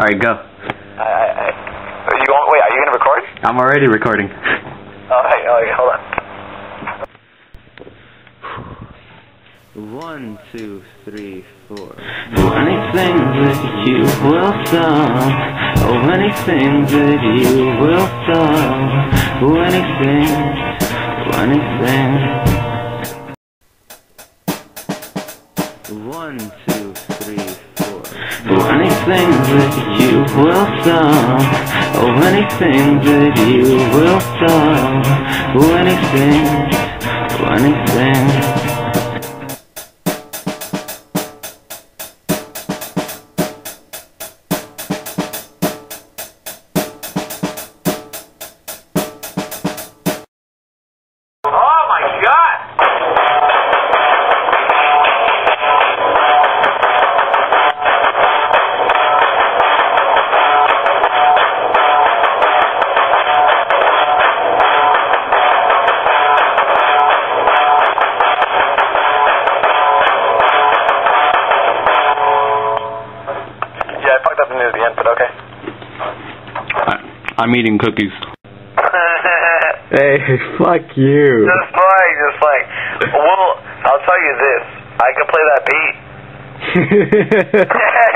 Alright, go. I, I, I, you want, wait, are you gonna record? I'm already recording. Alright, alright, hold on. One, two, three, four. Anything that you will solve. Oh, anything that you will solve. Oh, anything. Oh, anything. One, two, three, four. Oh, anything that you will solve. Oh, anything that you will solve. Oh, anything. Oh, anything. Fucked the end, but okay. I, I'm eating cookies. Hey, fuck you. Just playing, just playing. Well, I'll tell you this. I can play that beat.